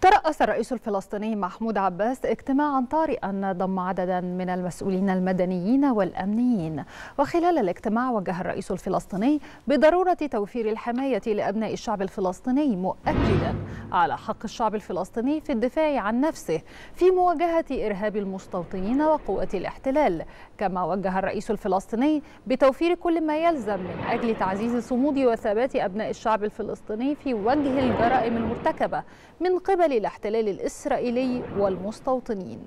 ترأس الرئيس الفلسطيني محمود عباس اجتماعا طارئا ضم عددا من المسؤولين المدنيين والأمنيين. وخلال الاجتماع وجه الرئيس الفلسطيني بضرورة توفير الحماية لأبناء الشعب الفلسطيني مؤكدا على حق الشعب الفلسطيني في الدفاع عن نفسه في مواجهة إرهاب المستوطنين وقوة الاحتلال. كما وجه الرئيس الفلسطيني بتوفير كل ما يلزم من أجل تعزيز صمود وثبات أبناء الشعب الفلسطيني في وجه الجرائم المرتكبة من قبل الاحتلال الإسرائيلي والمستوطنين.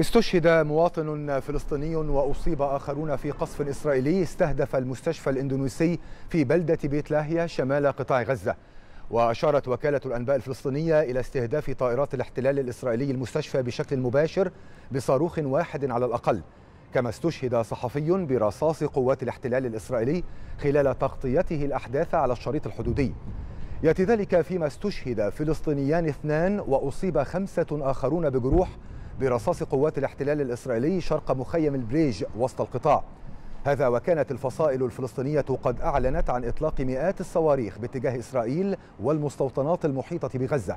استشهد مواطن فلسطيني وأصيب آخرون في قصف إسرائيلي استهدف المستشفى الإندونيسي في بلدة بيت لاهيا شمال قطاع غزة. وأشارت وكالة الأنباء الفلسطينية إلى استهداف طائرات الاحتلال الإسرائيلي المستشفى بشكل مباشر بصاروخ واحد على الأقل. كما استشهد صحفي برصاص قوات الاحتلال الإسرائيلي خلال تغطيته الأحداث على الشريط الحدودي. يأتي ذلك فيما استشهد فلسطينيان اثنان وأصيب خمسة آخرون بجروح برصاص قوات الاحتلال الإسرائيلي شرق مخيم البريج وسط القطاع. هذا وكانت الفصائل الفلسطينية قد أعلنت عن إطلاق مئات الصواريخ باتجاه إسرائيل والمستوطنات المحيطة بغزة.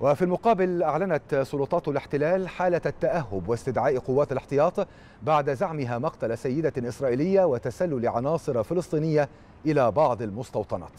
وفي المقابل أعلنت سلطات الاحتلال حالة التأهب واستدعاء قوات الاحتياط بعد زعمها مقتل سيدة إسرائيلية وتسلل عناصر فلسطينية إلى بعض المستوطنات.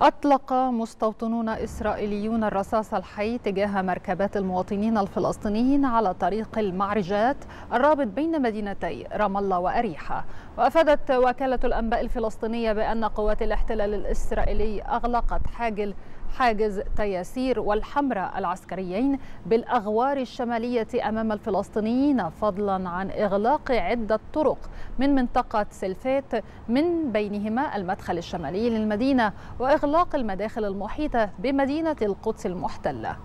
أطلق مستوطنون إسرائيليون الرصاص الحي تجاه مركبات المواطنين الفلسطينيين على طريق المعرجات الرابط بين مدينتي رام الله وأريحة. وأفادت وكالة الأنباء الفلسطينية بأن قوات الاحتلال الإسرائيلي أغلقت حاجل حاجز تياسير والحمراء العسكريين بالأغوار الشمالية أمام الفلسطينيين فضلا عن إغلاق عدة طرق من منطقة سلفات من بينهما المدخل الشمالي للمدينة وإغلاق المداخل المحيطة بمدينة القدس المحتلة.